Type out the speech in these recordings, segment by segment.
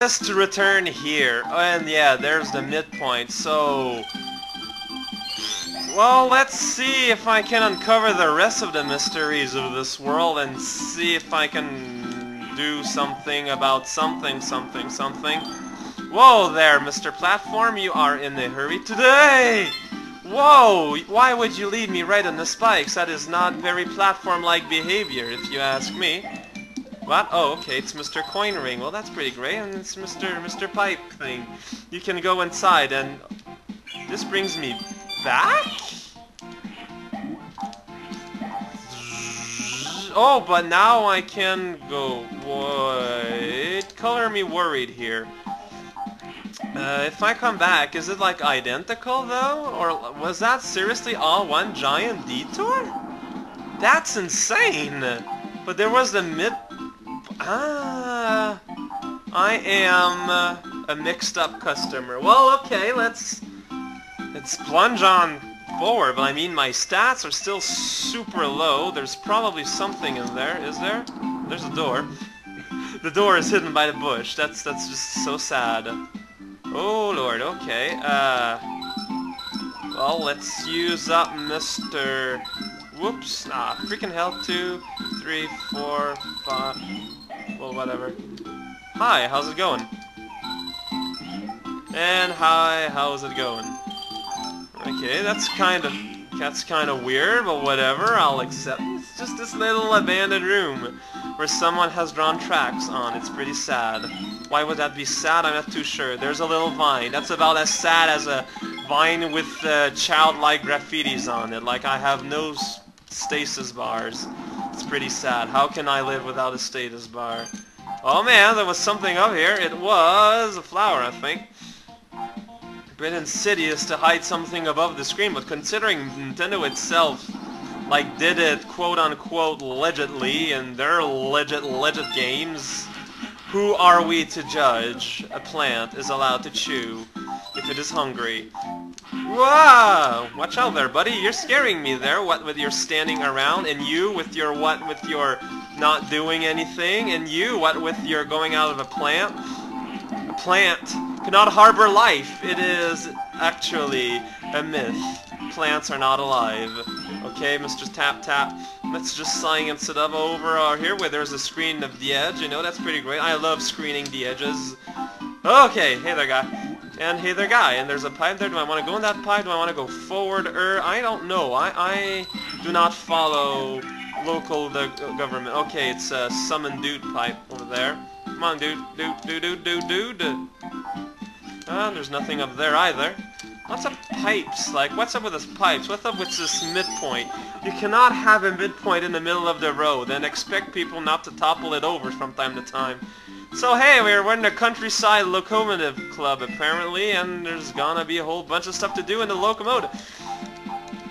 Just to return here. Oh, and yeah, there's the midpoint, so... Well, let's see if I can uncover the rest of the mysteries of this world and see if I can do something about something, something, something. Whoa there, Mr. Platform, you are in a hurry today! Whoa! Why would you leave me right on the spikes? That is not very platform-like behavior, if you ask me. What? Oh, okay, it's Mr. Coin Ring. Well, that's pretty great, and it's Mr. Mr. Pipe thing. You can go inside, and this brings me back? Oh, but now I can go... What? Color me worried here. Uh, if I come back, is it like identical though? Or was that seriously all one giant detour? That's insane! But there was the mid Ah, I am uh, a mixed-up customer. Well, okay, let's let's plunge on forward. But I mean, my stats are still super low. There's probably something in there. Is there? There's a door. the door is hidden by the bush. That's that's just so sad. Oh lord. Okay. Uh. Well, let's use up Mr. Whoops. Ah, freaking hell. Two, three, four, five. Well, whatever. Hi, how's it going? And hi, how's it going? Okay, that's kind of that's kind of weird, but whatever, I'll accept. It's just this little abandoned room where someone has drawn tracks on. It's pretty sad. Why would that be sad? I'm not too sure. There's a little vine. That's about as sad as a vine with uh, childlike graffitis on it. Like I have no stasis bars. It's pretty sad. How can I live without a status bar? Oh man, there was something up here. It was a flower, I think. Bit insidious to hide something above the screen, but considering Nintendo itself like did it quote-unquote legitly in their legit legit games, who are we to judge a plant is allowed to chew if it is hungry? Wow! Watch out there, buddy. You're scaring me there, what with your standing around, and you with your what with your not doing anything, and you what with your going out of a plant. A plant cannot harbor life. It is actually a myth. Plants are not alive. Okay, Mr. Tap Tap. Let's just science it up over here where there's a screen of the edge. You know, that's pretty great. I love screening the edges. Okay, hey there, guy. And hey there, guy. And there's a pipe there. Do I want to go in that pipe? Do I want to go forward? Er, I don't know. I, I do not follow local the government. Okay, it's a summon dude pipe over there. Come on, dude. Dude, dude, dude, dude, dude. Ah, there's nothing up there either. What's up pipes. Like, what's up with this pipes? What's up with this midpoint? You cannot have a midpoint in the middle of the road and expect people not to topple it over from time to time. So hey, we're in the Countryside Locomotive Club apparently, and there's gonna be a whole bunch of stuff to do in the locomotive.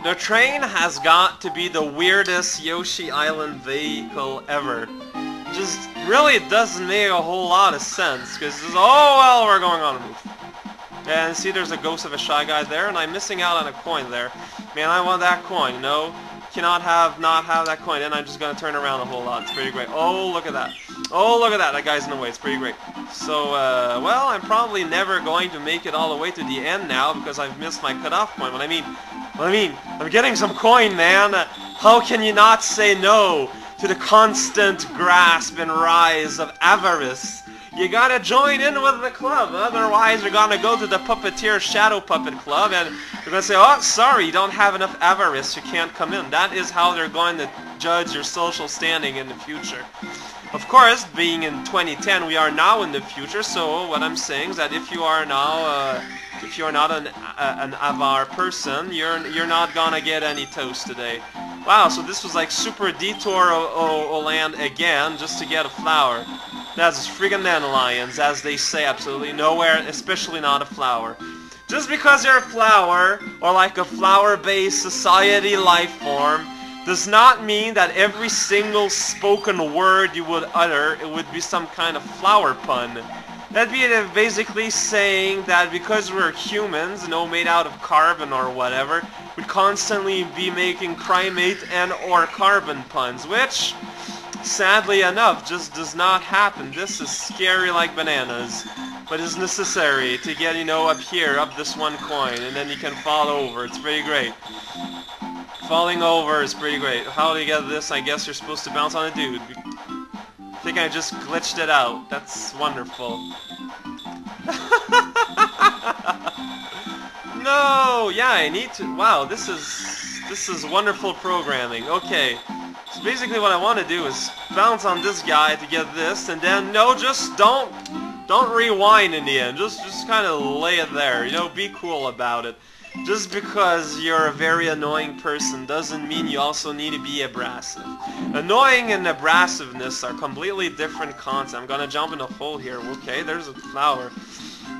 The train has got to be the weirdest Yoshi Island vehicle ever. Just really doesn't make a whole lot of sense, because oh well, we're going on a move. And see, there's a ghost of a Shy Guy there, and I'm missing out on a coin there. Man, I want that coin. No, cannot have not have that coin, and I'm just gonna turn around a whole lot. It's pretty great. Oh, look at that. Oh, look at that. That guy's in the way. It's pretty great. So, uh, well, I'm probably never going to make it all the way to the end now because I've missed my cutoff point. But I mean, I mean, I'm getting some coin, man. How can you not say no to the constant grasp and rise of avarice? You gotta join in with the club, otherwise you're gonna go to the Puppeteer Shadow Puppet Club and they're gonna say, oh, sorry, you don't have enough avarice, you can't come in. That is how they're going to judge your social standing in the future. Of course, being in 2010, we are now in the future, so what I'm saying is that if you are now, uh, if you're not an, uh, an avar person, you're, you're not gonna get any toast today. Wow, so this was like super detour o, o, o land again, just to get a flower. That's friggin' dandelions, as they say absolutely nowhere, especially not a flower. Just because you're a flower, or like a flower-based society life form, does not mean that every single spoken word you would utter, it would be some kind of flower pun. That'd be uh, basically saying that because we're humans, you know, made out of carbon or whatever, we'd constantly be making primate and or carbon puns, which sadly enough, just does not happen. This is scary like bananas, but is necessary to get, you know, up here, up this one coin, and then you can fall over. It's pretty great. Falling over is pretty great. How do you get this? I guess you're supposed to bounce on a dude. I think I just glitched it out. That's wonderful. no! Yeah, I need to... Wow, this is... This is wonderful programming. Okay. So basically what I want to do is bounce on this guy to get this, and then, no, just don't... Don't rewind in the end. Just, just kind of lay it there. You know, be cool about it. Just because you're a very annoying person doesn't mean you also need to be abrasive. Annoying and abrasiveness are completely different concepts. I'm gonna jump in a hole here. Okay, there's a flower.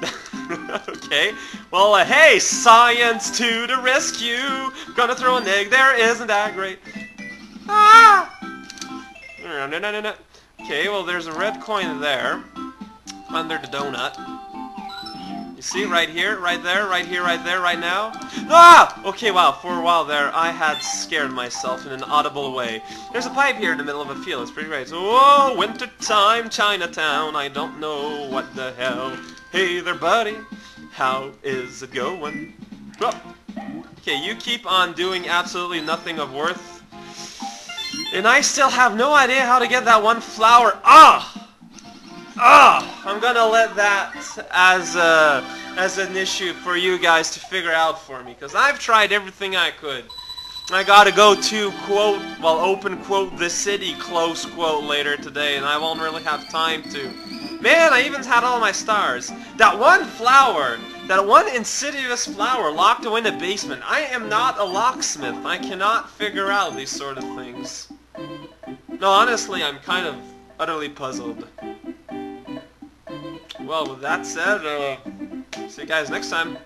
okay, well, uh, hey, science to the rescue! Gonna throw an egg there, isn't that great? Ah! No, no, no, no. Okay, well, there's a red coin there, under the donut. You see, right here, right there, right here, right there, right now. Ah! Okay, wow, for a while there, I had scared myself in an audible way. There's a pipe here in the middle of a field, it's pretty great. So, whoa, wintertime, Chinatown, I don't know what the hell. Hey there, buddy, how is it going? Oh. Okay, you keep on doing absolutely nothing of worth. And I still have no idea how to get that one flower. Ah! Ah! I'm gonna let that as a, as an issue for you guys to figure out for me, because I've tried everything I could. I gotta go to, quote, well, open quote, the city, close quote, later today, and I won't really have time to. Man, I even had all my stars. That one flower, that one insidious flower locked away in the basement. I am not a locksmith. I cannot figure out these sort of things. No, honestly, I'm kind of utterly puzzled. Well, with that said, uh, see you guys next time.